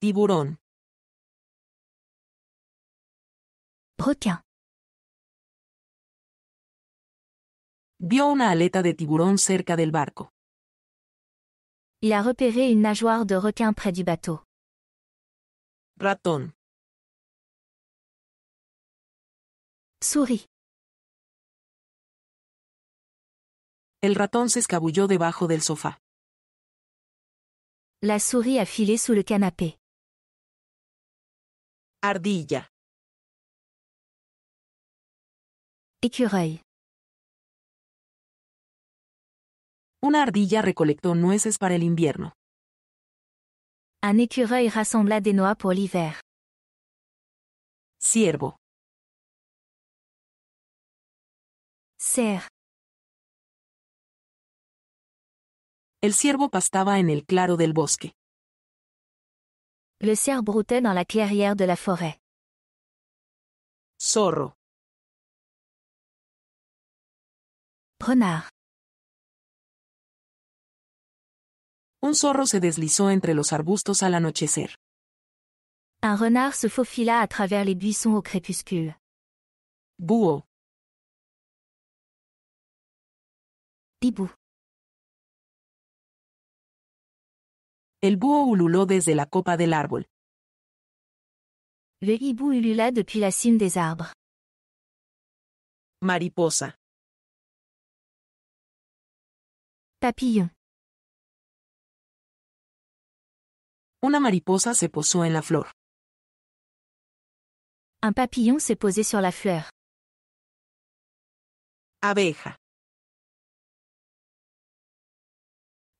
Tiburón. Requin. Vio una aleta de tiburón cerca del barco. Il a repéré une nageoire de requin près du bateau. Ratón. Souris. El ratón se escabulló debajo del sofá. La souris a filé sous le canapé. Ardilla. Écureuil. Una ardilla recolectó nueces para el invierno. Un écureuil rassembla des noix pour l'hiver. Ciervo. Cerf. El ciervo pastaba en el claro del bosque. Le cerf broutait dans la clairière de la forêt. Zorro. Renard. Un zorro se deslizó entre los arbustos al anochecer. Un renard se faufila à travers les buissons au crépuscule. Búho. Hibou. El búho ululó desde la copa del árbol. Le hibou ulula depuis la cime des arbres. Mariposa. Papillon. Una mariposa se posó en la flor. Un papillon s'est posé sur la fleur. Abeja.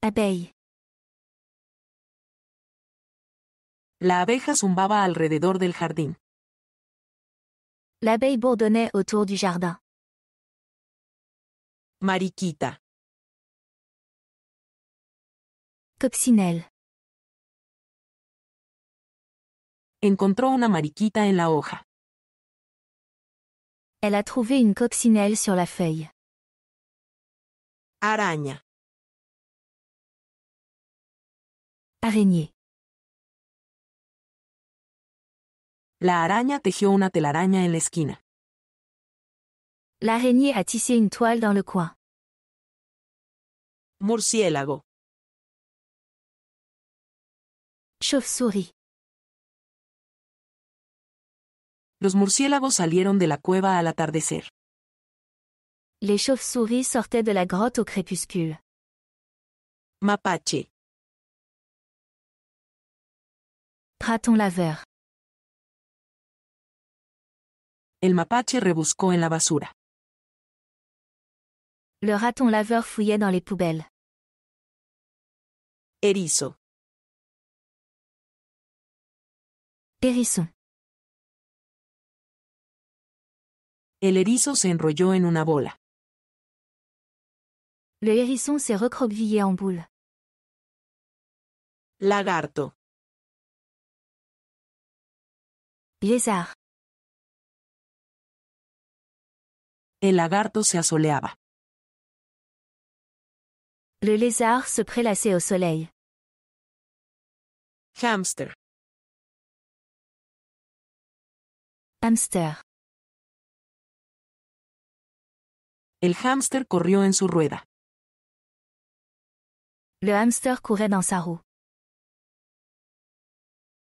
Abeille. La abeja zumbaba alrededor del jardín. L'abeille bourdonnait autour du jardin. Mariquita. Coccinelle. Encontró una mariquita en la hoja. Elle a trouvé une coccinelle sur la feuille. Araña. Araignée. La araña tejió una telaraña en la esquina. L'araignée a tissé une toile dans le coin. Murciélago. Chauve-souris. Los murciélagos salieron de la cueva al atardecer. Les chauves-souris sortaient de la grotte au crépuscule. Mapache. Raton laveur. El mapache rebuscó en la basura. Le raton laveur fouillait dans les poubelles. Erizo. Hérisson. El erizo se enrolló en una bola. Le hérisson s'est recroquevillé en boule. Lagarto. Lézard. El lagarto se asoleaba. Le lézard se prélassait au soleil. Hamster. Hamster. El hámster corrió en su rueda. Le hamster courait dans sa roue.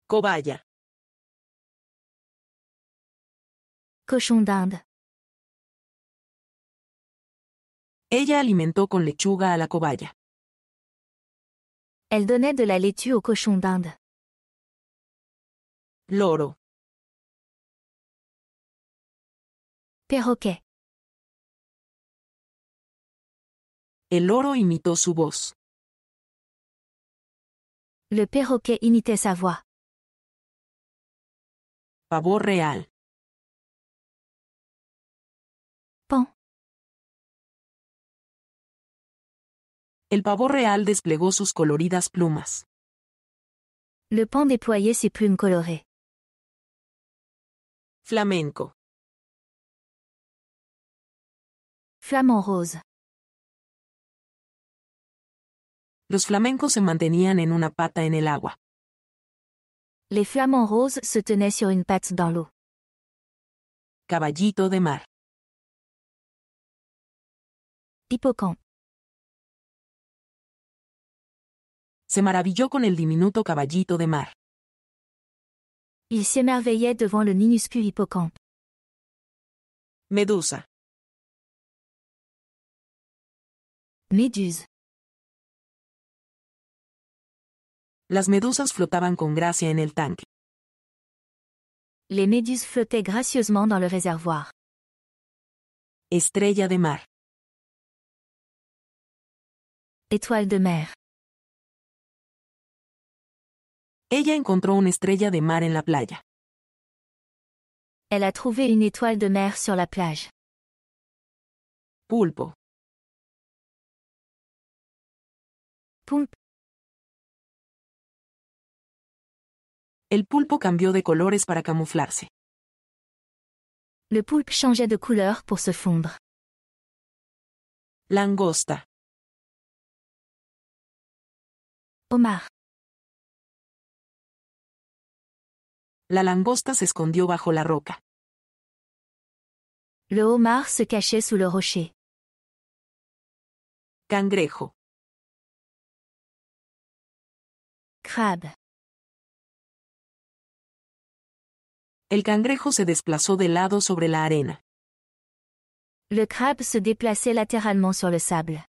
Cobaya. Cochon d'Inde. Ella alimentó con lechuga a la cobaya. Elle donnait de la laitue au cochon d'Inde. Loro. Perroquet. El loro imitó su voz. Le perroquet imitait sa voix. Pavor real. Pan. El pavor real desplegó sus coloridas plumas. Le pan déployait ses plumes colorées. Flamenco. Flamant rose. Los flamencos se mantenían en una pata en el agua. Les flamants roses se tenaient sur une patte dans l'eau. Caballito de mar. Hippocampe. Se maravilló con el diminuto caballito de mar. Il s'émerveillait devant le minuscule hippocampe. Medusa. Méduse. Las medusas flotaban con gracia en el tanque. Les méduses flottaient gracieusement dans le réservoir. Estrella de mar. Étoile de mer. Ella encontró una estrella de mar en la playa. Elle a trouvé une étoile de mer sur la plage. Pulpo. Poulpe. El pulpo cambió de colores para camuflarse. Le poulpe changeait de couleur pour se fondre. Langosta. Homard. La langosta se escondió bajo la roca. Le homard se cachait sous le rocher. Cangrejo. Crabe. El cangrejo se desplazó de lado sobre la arena. Le crabe se déplaçait latéralement sur le sable.